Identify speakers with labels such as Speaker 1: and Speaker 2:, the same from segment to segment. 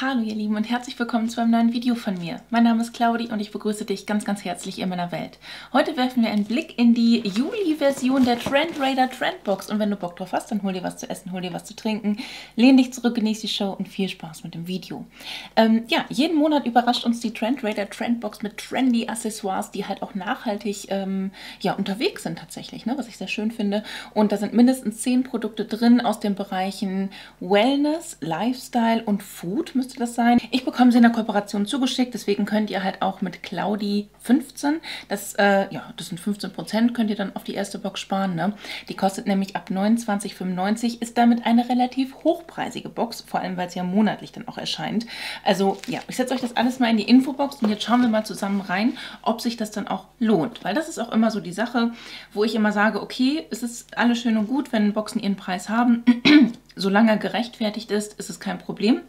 Speaker 1: Hallo ihr Lieben und herzlich willkommen zu einem neuen Video von mir. Mein Name ist Claudi und ich begrüße dich ganz ganz herzlich in meiner Welt. Heute werfen wir einen Blick in die Juli-Version der Trend Raider Trendbox und wenn du Bock drauf hast, dann hol dir was zu essen, hol dir was zu trinken, lehn dich zurück, genieß die Show und viel Spaß mit dem Video. Ähm, ja, jeden Monat überrascht uns die Trend Raider Trendbox mit trendy Accessoires, die halt auch nachhaltig ähm, ja, unterwegs sind tatsächlich, ne? was ich sehr schön finde. Und da sind mindestens 10 Produkte drin aus den Bereichen Wellness, Lifestyle und Food müsste das sein. Ich bekomme sie in der Kooperation zugeschickt, deswegen könnt ihr halt auch mit Claudi 15, das, äh, ja, das sind 15 Prozent, könnt ihr dann auf die erste Box sparen. Ne? Die kostet nämlich ab 29,95, ist damit eine relativ hochpreisige Box, vor allem weil es ja monatlich dann auch erscheint. Also ja, ich setze euch das alles mal in die Infobox und jetzt schauen wir mal zusammen rein, ob sich das dann auch lohnt. Weil das ist auch immer so die Sache, wo ich immer sage, okay, es ist alles schön und gut, wenn Boxen ihren Preis haben. Solange er gerechtfertigt ist, ist es kein Problem.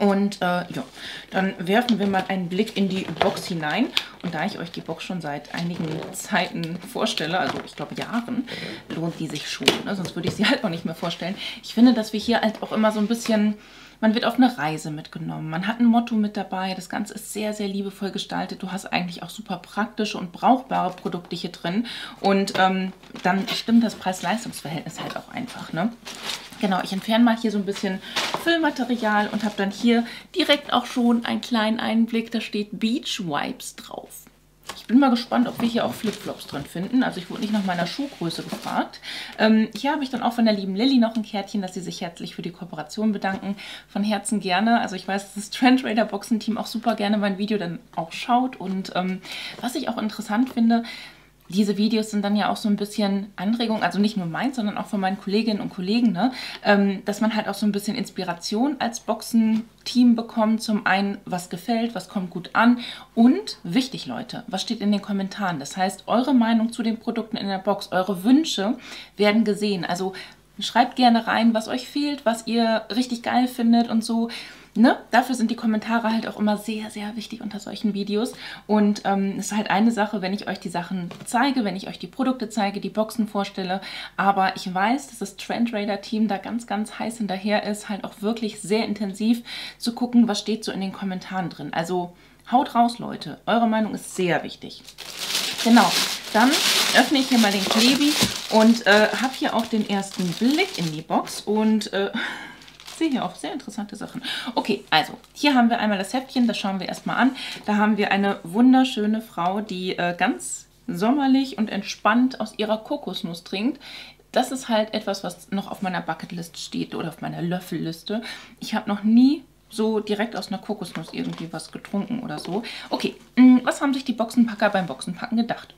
Speaker 1: Und äh, ja, dann werfen wir mal einen Blick in die Box hinein. Und da ich euch die Box schon seit einigen Zeiten vorstelle, also ich glaube Jahren, lohnt die sich schon. Ne? Sonst würde ich sie halt auch nicht mehr vorstellen. Ich finde, dass wir hier halt auch immer so ein bisschen man wird auf eine Reise mitgenommen. Man hat ein Motto mit dabei. Das Ganze ist sehr, sehr liebevoll gestaltet. Du hast eigentlich auch super praktische und brauchbare Produkte hier drin. Und ähm, dann stimmt das Preis-Leistungs-Verhältnis halt auch einfach. Ne? Genau, ich entferne mal hier so ein bisschen Füllmaterial und habe dann hier direkt auch schon einen kleinen Einblick. Da steht Beach Wipes drauf. Ich bin mal gespannt, ob wir hier auch Flipflops drin finden. Also ich wurde nicht nach meiner Schuhgröße gefragt. Ähm, hier habe ich dann auch von der lieben Lilly noch ein Kärtchen, dass sie sich herzlich für die Kooperation bedanken. Von Herzen gerne. Also ich weiß, dass das Trend Raider Boxen-Team auch super gerne mein Video dann auch schaut. Und ähm, was ich auch interessant finde, diese Videos sind dann ja auch so ein bisschen Anregung, also nicht nur meins, sondern auch von meinen Kolleginnen und Kollegen, ne? ähm, dass man halt auch so ein bisschen Inspiration als Boxen-Team bekommt. Zum einen, was gefällt, was kommt gut an und wichtig, Leute, was steht in den Kommentaren? Das heißt, eure Meinung zu den Produkten in der Box, eure Wünsche werden gesehen. Also schreibt gerne rein, was euch fehlt, was ihr richtig geil findet und so. Ne? Dafür sind die Kommentare halt auch immer sehr, sehr wichtig unter solchen Videos. Und ähm, es ist halt eine Sache, wenn ich euch die Sachen zeige, wenn ich euch die Produkte zeige, die Boxen vorstelle. Aber ich weiß, dass das Trend Raider Team da ganz, ganz heiß hinterher ist, halt auch wirklich sehr intensiv zu gucken, was steht so in den Kommentaren drin. Also haut raus, Leute. Eure Meinung ist sehr wichtig. Genau, dann öffne ich hier mal den Klebi und äh, habe hier auch den ersten Blick in die Box und... Äh, sehe hier auch sehr interessante Sachen. Okay, also hier haben wir einmal das Heftchen, das schauen wir erstmal an. Da haben wir eine wunderschöne Frau, die äh, ganz sommerlich und entspannt aus ihrer Kokosnuss trinkt. Das ist halt etwas, was noch auf meiner Bucketlist steht oder auf meiner Löffelliste. Ich habe noch nie so direkt aus einer Kokosnuss irgendwie was getrunken oder so. Okay, mm, was haben sich die Boxenpacker beim Boxenpacken gedacht?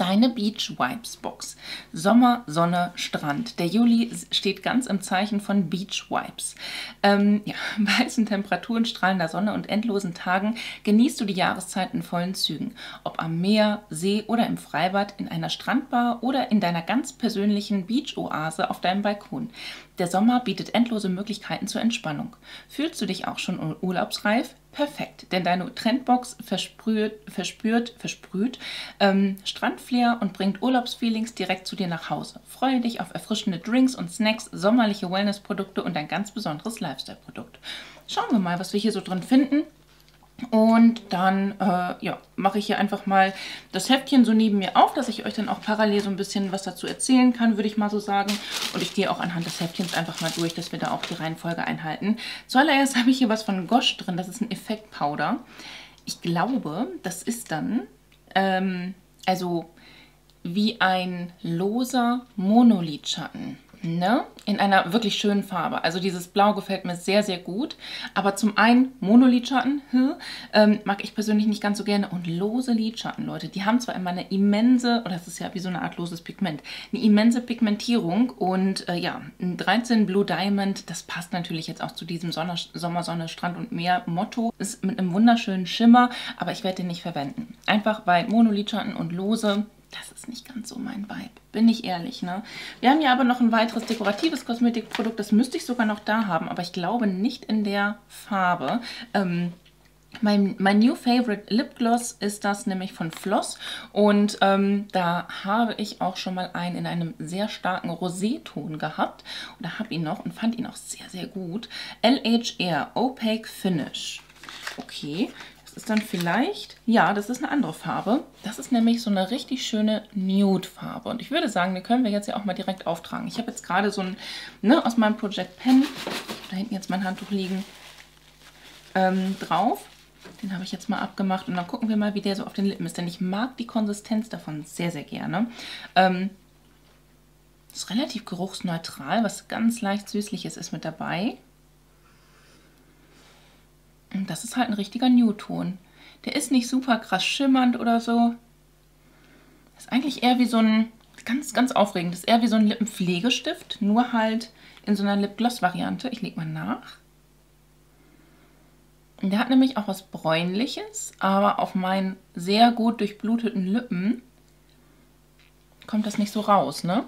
Speaker 1: Deine Beach Wipes Box. Sommer, Sonne, Strand. Der Juli steht ganz im Zeichen von Beach Wipes. Ähm, ja, bei heißen Temperaturen, strahlender Sonne und endlosen Tagen genießt du die Jahreszeit in vollen Zügen. Ob am Meer, See oder im Freibad, in einer Strandbar oder in deiner ganz persönlichen Beach-Oase auf deinem Balkon. Der Sommer bietet endlose Möglichkeiten zur Entspannung. Fühlst du dich auch schon urlaubsreif? Perfekt, denn deine Trendbox versprüht, verspürt, versprüht ähm, Strandflair und bringt Urlaubsfeelings direkt zu dir nach Hause. Freue dich auf erfrischende Drinks und Snacks, sommerliche Wellnessprodukte und ein ganz besonderes Lifestyle-Produkt. Schauen wir mal, was wir hier so drin finden. Und dann äh, ja, mache ich hier einfach mal das Heftchen so neben mir auf, dass ich euch dann auch parallel so ein bisschen was dazu erzählen kann, würde ich mal so sagen. Und ich gehe auch anhand des Heftchens einfach mal durch, dass wir da auch die Reihenfolge einhalten. Zuallererst habe ich hier was von Gosh drin, das ist ein Effektpowder. Ich glaube, das ist dann, ähm, also wie ein loser Monolidschatten ne? in einer wirklich schönen Farbe. Also dieses Blau gefällt mir sehr, sehr gut. Aber zum einen Monolidschatten hm, ähm, mag ich persönlich nicht ganz so gerne. Und lose Lidschatten, Leute, die haben zwar immer eine immense, oder das ist ja wie so eine Art loses Pigment, eine immense Pigmentierung. Und äh, ja, ein 13 Blue Diamond, das passt natürlich jetzt auch zu diesem Sonne, Sommer, Sonne, Strand und Meer Motto. Ist mit einem wunderschönen Schimmer, aber ich werde den nicht verwenden. Einfach weil Monolidschatten und lose das ist nicht ganz so mein Vibe, bin ich ehrlich. Ne? Wir haben ja aber noch ein weiteres dekoratives Kosmetikprodukt, das müsste ich sogar noch da haben, aber ich glaube nicht in der Farbe. Ähm, Mein, mein New Favorite Lip Gloss ist das nämlich von Floss und ähm, da habe ich auch schon mal einen in einem sehr starken Rosé-Ton gehabt und habe ihn noch und fand ihn auch sehr, sehr gut. LHR Opaque Finish. Okay, das ist dann vielleicht, ja, das ist eine andere Farbe. Das ist nämlich so eine richtig schöne Nude-Farbe und ich würde sagen, den können wir jetzt ja auch mal direkt auftragen. Ich habe jetzt gerade so ein, ne, aus meinem Project Pen, da hinten jetzt mein Handtuch liegen, ähm, drauf den habe ich jetzt mal abgemacht und dann gucken wir mal, wie der so auf den Lippen ist. Denn ich mag die Konsistenz davon sehr, sehr gerne. Ähm, ist relativ geruchsneutral, was ganz leicht süßliches ist mit dabei. Und das ist halt ein richtiger Nude-Ton. Der ist nicht super krass schimmernd oder so. Ist eigentlich eher wie so ein, ganz, ganz aufregend, ist eher wie so ein Lippenpflegestift, nur halt in so einer Lipgloss-Variante. Ich lege mal nach. Der hat nämlich auch was Bräunliches, aber auf meinen sehr gut durchbluteten Lippen kommt das nicht so raus, ne?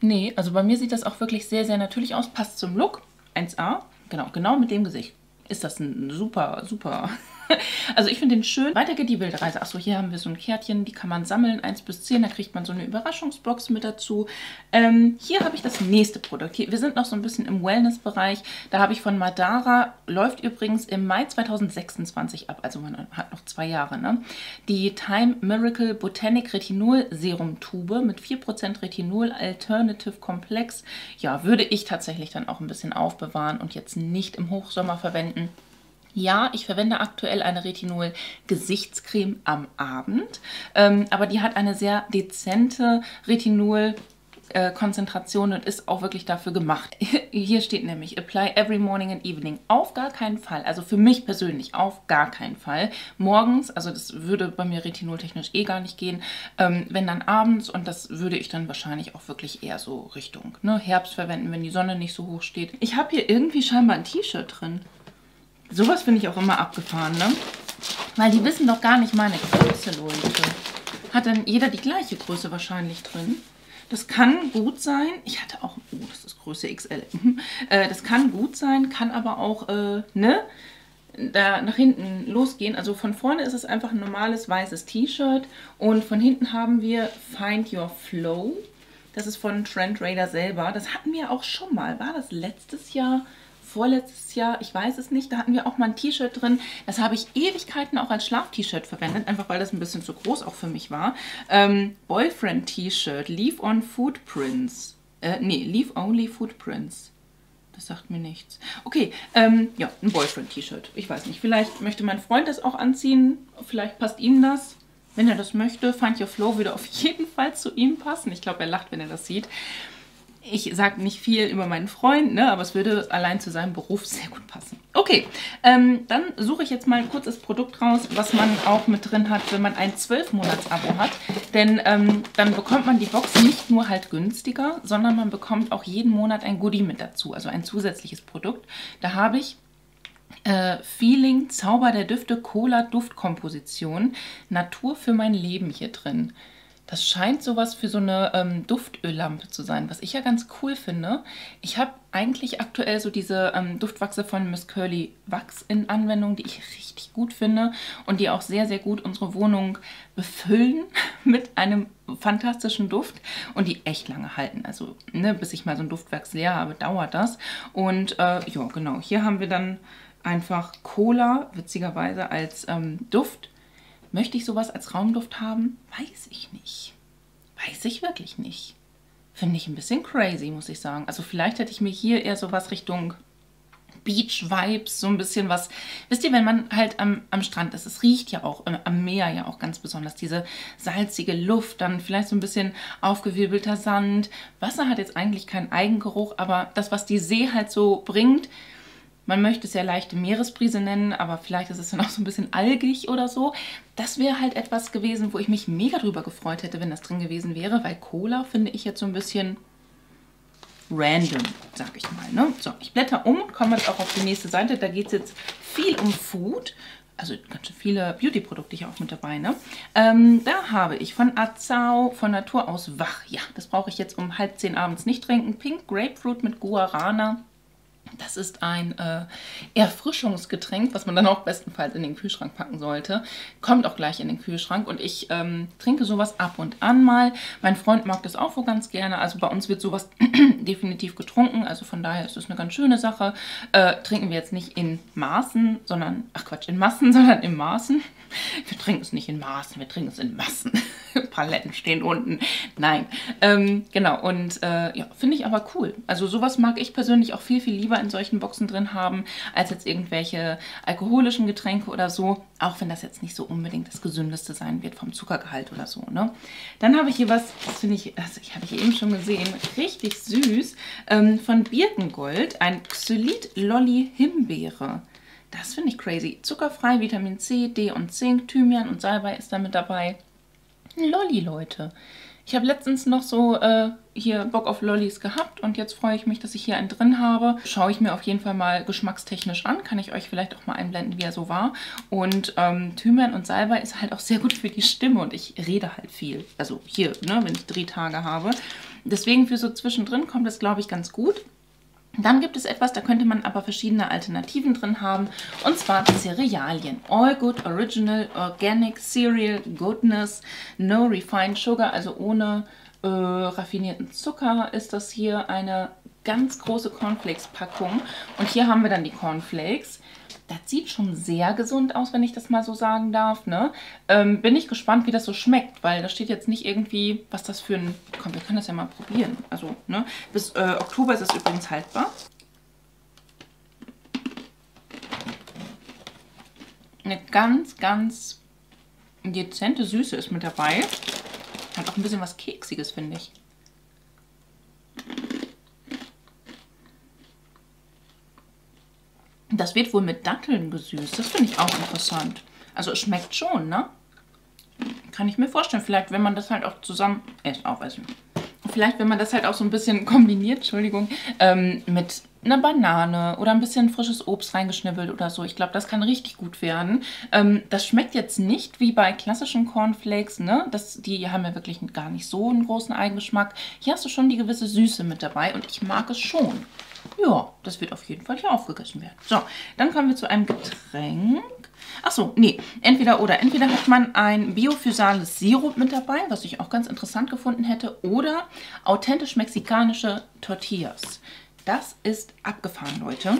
Speaker 1: Nee, also bei mir sieht das auch wirklich sehr, sehr natürlich aus. Passt zum Look. 1A. Genau, genau mit dem Gesicht. Ist das ein super, super also ich finde den schön. Weiter geht die wilde Reise. Achso, hier haben wir so ein Kärtchen, die kann man sammeln, 1 bis 10. Da kriegt man so eine Überraschungsbox mit dazu. Ähm, hier habe ich das nächste Produkt. Hier, wir sind noch so ein bisschen im Wellness-Bereich. Da habe ich von Madara, läuft übrigens im Mai 2026 ab. Also man hat noch zwei Jahre, ne? Die Time Miracle Botanic Retinol Serum Tube mit 4% Retinol Alternative Komplex. Ja, würde ich tatsächlich dann auch ein bisschen aufbewahren und jetzt nicht im Hochsommer verwenden. Ja, ich verwende aktuell eine Retinol-Gesichtscreme am Abend, ähm, aber die hat eine sehr dezente Retinol- Konzentration und ist auch wirklich dafür gemacht. Hier steht nämlich, apply every morning and evening. Auf gar keinen Fall, also für mich persönlich auf gar keinen Fall. Morgens, also das würde bei mir retinoltechnisch eh gar nicht gehen, ähm, wenn dann abends und das würde ich dann wahrscheinlich auch wirklich eher so Richtung ne, Herbst verwenden, wenn die Sonne nicht so hoch steht. Ich habe hier irgendwie scheinbar ein T-Shirt drin. Sowas finde ich auch immer abgefahren, ne? Weil die wissen doch gar nicht meine Größe, Leute. Hat dann jeder die gleiche Größe wahrscheinlich drin. Das kann gut sein. Ich hatte auch, oh, das ist Größe XL. äh, das kann gut sein, kann aber auch, äh, ne? da nach hinten losgehen. Also von vorne ist es einfach ein normales weißes T-Shirt und von hinten haben wir Find Your Flow. Das ist von Trend Raider selber. Das hatten wir auch schon mal. War das letztes Jahr? Vorletztes Jahr, ich weiß es nicht, da hatten wir auch mal ein T-Shirt drin. Das habe ich Ewigkeiten auch als Schlaf-T-Shirt verwendet, einfach weil das ein bisschen zu groß auch für mich war. Ähm, Boyfriend-T-Shirt, Leave on Footprints. Äh, nee, Leave Only Footprints. Das sagt mir nichts. Okay, ähm, ja, ein Boyfriend-T-Shirt. Ich weiß nicht, vielleicht möchte mein Freund das auch anziehen. Vielleicht passt ihm das. Wenn er das möchte, Find Your Flow würde auf jeden Fall zu ihm passen. Ich glaube, er lacht, wenn er das sieht ich sage nicht viel über meinen Freund, ne, aber es würde allein zu seinem Beruf sehr gut passen. Okay, ähm, dann suche ich jetzt mal ein kurzes Produkt raus, was man auch mit drin hat, wenn man ein 12-Monats-Abo hat. Denn ähm, dann bekommt man die Box nicht nur halt günstiger, sondern man bekommt auch jeden Monat ein Goodie mit dazu, also ein zusätzliches Produkt. Da habe ich äh, Feeling Zauber der Düfte Cola Duftkomposition Natur für mein Leben hier drin. Das scheint sowas für so eine ähm, Duftöllampe zu sein, was ich ja ganz cool finde. Ich habe eigentlich aktuell so diese ähm, Duftwachse von Miss Curly Wachs in Anwendung, die ich richtig gut finde und die auch sehr, sehr gut unsere Wohnung befüllen mit einem fantastischen Duft und die echt lange halten. Also ne, bis ich mal so ein Duftwachs leer habe, dauert das. Und äh, ja, genau, hier haben wir dann einfach Cola, witzigerweise als ähm, Duft Möchte ich sowas als Raumduft haben? Weiß ich nicht. Weiß ich wirklich nicht. Finde ich ein bisschen crazy, muss ich sagen. Also vielleicht hätte ich mir hier eher sowas Richtung Beach-Vibes, so ein bisschen was. Wisst ihr, wenn man halt am, am Strand ist, es riecht ja auch, äh, am Meer ja auch ganz besonders, diese salzige Luft, dann vielleicht so ein bisschen aufgewirbelter Sand. Wasser hat jetzt eigentlich keinen Eigengeruch, aber das, was die See halt so bringt, man möchte es ja leichte Meeresbrise nennen, aber vielleicht ist es dann auch so ein bisschen algig oder so. Das wäre halt etwas gewesen, wo ich mich mega drüber gefreut hätte, wenn das drin gewesen wäre, weil Cola finde ich jetzt so ein bisschen random, sag ich mal. Ne? So, ich blätter um und komme jetzt auch auf die nächste Seite. Da geht es jetzt viel um Food. Also ganz schön viele Beauty-Produkte hier auch mit dabei. Ne? Ähm, da habe ich von Azao von Natur aus wach. Ja, das brauche ich jetzt um halb zehn abends nicht trinken. Pink Grapefruit mit Guarana Das ist ein äh, Erfrischungsgetränk, was man dann auch bestenfalls in den Kühlschrank packen sollte. Kommt auch gleich in den Kühlschrank und ich ähm, trinke sowas ab und an mal. Mein Freund mag das auch wohl ganz gerne. Also bei uns wird sowas definitiv getrunken. Also von daher ist das eine ganz schöne Sache. Äh, trinken wir jetzt nicht in Maßen, sondern, ach Quatsch, in Massen, sondern in Maßen. Wir trinken es nicht in Maßen, wir trinken es in Massen. Paletten stehen unten. Nein. Ähm, genau, und äh, ja, finde ich aber cool. Also sowas mag ich persönlich auch viel, viel lieber in solchen Boxen drin haben, als jetzt irgendwelche alkoholischen Getränke oder so. Auch wenn das jetzt nicht so unbedingt das gesündeste sein wird vom Zuckergehalt oder so. Ne? Dann habe ich hier was, das finde ich, ich habe hier eben schon gesehen, richtig süß, ähm, von Birkengold, ein Xylit Lolly Himbeere. Das finde ich crazy. Zuckerfrei, Vitamin C, D und Zink, Thymian und Salbei ist da mit dabei. Lolli, Leute. Ich habe letztens noch so äh, hier Bock auf Lollis gehabt und jetzt freue ich mich, dass ich hier einen drin habe. Schaue ich mir auf jeden Fall mal geschmackstechnisch an. Kann ich euch vielleicht auch mal einblenden, wie er so war. Und ähm, Thymian und Salbei ist halt auch sehr gut für die Stimme und ich rede halt viel. Also hier, ne, wenn ich Drehtage habe. Deswegen für so zwischendrin kommt das, glaube ich, ganz gut. Dann gibt es etwas, da könnte man aber verschiedene Alternativen drin haben, und zwar Cerealien. All Good Original Organic Cereal Goodness, No Refined Sugar, also ohne äh, raffinierten Zucker ist das hier eine ganz große Cornflakes-Packung. Und hier haben wir dann die Cornflakes. Das sieht schon sehr gesund aus, wenn ich das mal so sagen darf. Ne? Ähm, bin ich gespannt, wie das so schmeckt, weil da steht jetzt nicht irgendwie, was das für ein... Komm, wir können das ja mal probieren. Also, ne? Bis äh, Oktober ist es übrigens haltbar. Eine ganz, ganz dezente Süße ist mit dabei. Hat auch ein bisschen was Keksiges, finde ich. Das wird wohl mit Datteln gesüßt. Das finde ich auch interessant. Also es schmeckt schon, ne? Kann ich mir vorstellen. Vielleicht, wenn man das halt auch zusammen... Erst aufessen. Vielleicht, wenn man das halt auch so ein bisschen kombiniert, Entschuldigung, ähm, mit einer Banane oder ein bisschen frisches Obst reingeschnibbelt oder so. Ich glaube, das kann richtig gut werden. Ähm, das schmeckt jetzt nicht wie bei klassischen Cornflakes, ne? Das, die haben ja wirklich gar nicht so einen großen Eigengeschmack. Hier hast du schon die gewisse Süße mit dabei und ich mag es schon. Ja, das wird auf jeden Fall hier aufgegessen werden. So, dann kommen wir zu einem Getränk. Achso, nee, entweder oder. Entweder hat man ein biophysales Sirup mit dabei, was ich auch ganz interessant gefunden hätte, oder authentisch mexikanische Tortillas. Das ist abgefahren, Leute.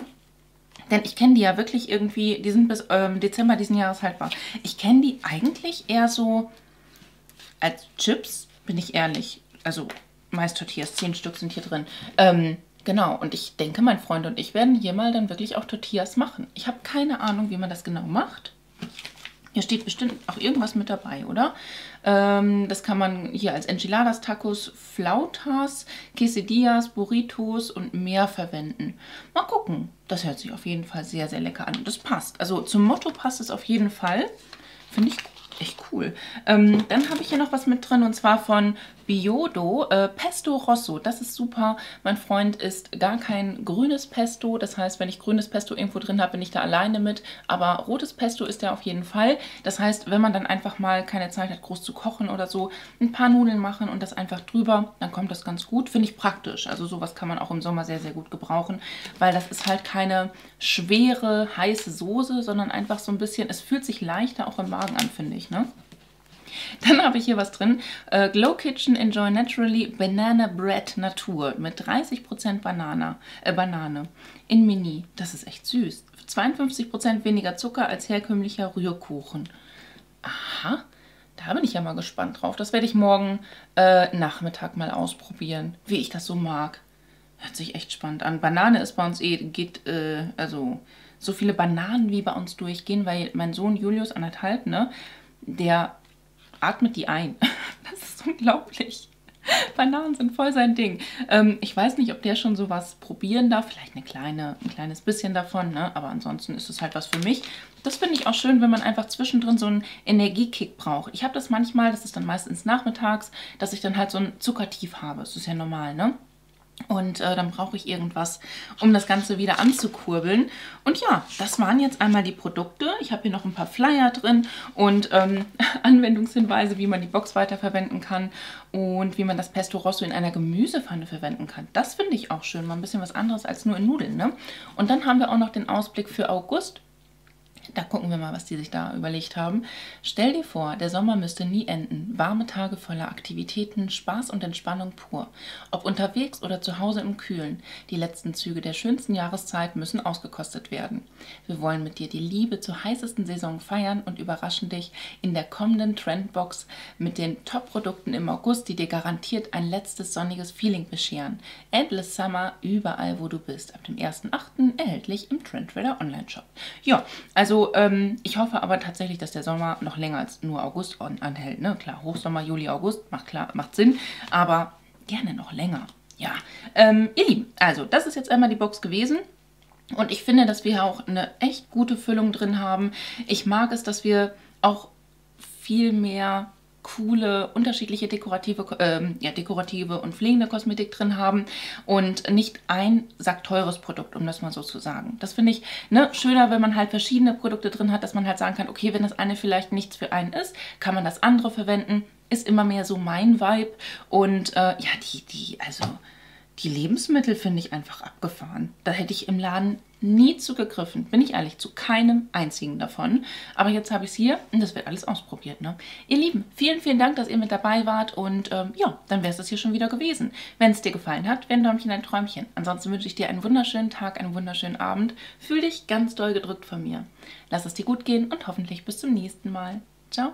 Speaker 1: Denn ich kenne die ja wirklich irgendwie, die sind bis ähm, Dezember diesen Jahres haltbar. Ich kenne die eigentlich eher so als Chips, bin ich ehrlich. Also Mais-Tortillas, zehn Stück sind hier drin. Ähm, Genau, und ich denke, mein Freund und ich werden hier mal dann wirklich auch Tortillas machen. Ich habe keine Ahnung, wie man das genau macht. Hier steht bestimmt auch irgendwas mit dabei, oder? Ähm, das kann man hier als Enchiladas, Tacos, Flautas, Quesadillas, Burritos und mehr verwenden. Mal gucken. Das hört sich auf jeden Fall sehr, sehr lecker an. Und das passt. Also zum Motto passt es auf jeden Fall. Finde ich echt cool. Ähm, dann habe ich hier noch was mit drin und zwar von Biodo äh, Pesto Rosso. Das ist super. Mein Freund isst gar kein grünes Pesto. Das heißt, wenn ich grünes Pesto irgendwo drin habe, bin ich da alleine mit. Aber rotes Pesto ist er auf jeden Fall. Das heißt, wenn man dann einfach mal keine Zeit hat, groß zu kochen oder so, ein paar Nudeln machen und das einfach drüber, dann kommt das ganz gut. Finde ich praktisch. Also sowas kann man auch im Sommer sehr, sehr gut gebrauchen, weil das ist halt keine schwere, heiße Soße, sondern einfach so ein bisschen, es fühlt sich leichter auch im Magen an, finde ich. Ne? Dann habe ich hier was drin. Äh, Glow Kitchen Enjoy Naturally Banana Bread Natur mit 30% Banana, äh, Banane in Mini. Das ist echt süß. 52% weniger Zucker als herkömmlicher Rührkuchen. Aha, da bin ich ja mal gespannt drauf. Das werde ich morgen äh, Nachmittag mal ausprobieren, wie ich das so mag. Hört sich echt spannend an. Banane ist bei uns eh, geht, äh, also so viele Bananen wie bei uns durchgehen, weil mein Sohn Julius, anderthalb, ne, der atmet die ein. Das ist unglaublich. Bananen sind voll sein Ding. Ähm, ich weiß nicht, ob der schon sowas probieren darf. Vielleicht eine kleine, ein kleines bisschen davon, ne? aber ansonsten ist es halt was für mich. Das finde ich auch schön, wenn man einfach zwischendrin so einen Energiekick braucht. Ich habe das manchmal, das ist dann meistens nachmittags, dass ich dann halt so ein Zuckertief habe. Das ist ja normal, ne? Und äh, dann brauche ich irgendwas, um das Ganze wieder anzukurbeln. Und ja, das waren jetzt einmal die Produkte. Ich habe hier noch ein paar Flyer drin und ähm, Anwendungshinweise, wie man die Box weiterverwenden kann und wie man das Pesto Rosso in einer Gemüsepfanne verwenden kann. Das finde ich auch schön, mal ein bisschen was anderes als nur in Nudeln. Ne? Und dann haben wir auch noch den Ausblick für August. Da gucken wir mal, was die sich da überlegt haben. Stell dir vor, der Sommer müsste nie enden. Warme Tage voller Aktivitäten, Spaß und Entspannung pur. Ob unterwegs oder zu Hause im Kühlen. Die letzten Züge der schönsten Jahreszeit müssen ausgekostet werden. Wir wollen mit dir die Liebe zur heißesten Saison feiern und überraschen dich in der kommenden Trendbox mit den Top-Produkten im August, die dir garantiert ein letztes sonniges Feeling bescheren. Endless Summer überall, wo du bist. Ab dem 1.8. erhältlich im Trendradar Online-Shop. Ja, also ähm, ich hoffe aber tatsächlich, dass der Sommer noch länger als nur August anhält. Ne? Klar, Hochsommer, Juli, August macht, klar, macht Sinn, aber gerne noch länger. Ja, ähm, ihr Lieben, also das ist jetzt einmal die Box gewesen. Und ich finde, dass wir auch eine echt gute Füllung drin haben. Ich mag es, dass wir auch viel mehr coole, unterschiedliche dekorative, ähm, ja, dekorative und pflegende Kosmetik drin haben und nicht ein sackteures Produkt, um das mal so zu sagen. Das finde ich ne, schöner, wenn man halt verschiedene Produkte drin hat, dass man halt sagen kann, okay, wenn das eine vielleicht nichts für einen ist, kann man das andere verwenden. Ist immer mehr so mein Vibe und äh, ja, die, die, also die Lebensmittel finde ich einfach abgefahren. Da hätte ich im Laden nie zugegriffen, bin ich ehrlich, zu keinem einzigen davon. Aber jetzt habe ich es hier und das wird alles ausprobiert. Ne? Ihr Lieben, vielen, vielen Dank, dass ihr mit dabei wart und ähm, ja, dann wäre es das hier schon wieder gewesen. Wenn es dir gefallen hat, wäre ein Däumchen ein Träumchen. Ansonsten wünsche ich dir einen wunderschönen Tag, einen wunderschönen Abend. Fühl dich ganz doll gedrückt von mir. Lass es dir gut gehen und hoffentlich bis zum nächsten Mal. Ciao.